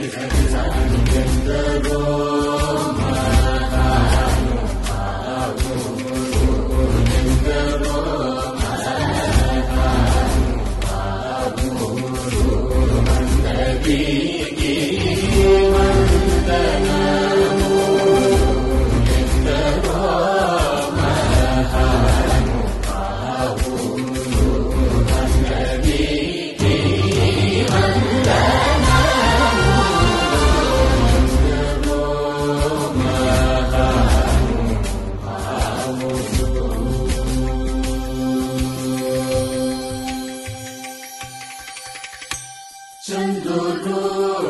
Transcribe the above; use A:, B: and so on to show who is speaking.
A: 你才知，在暗中天的歌。Sendurgur.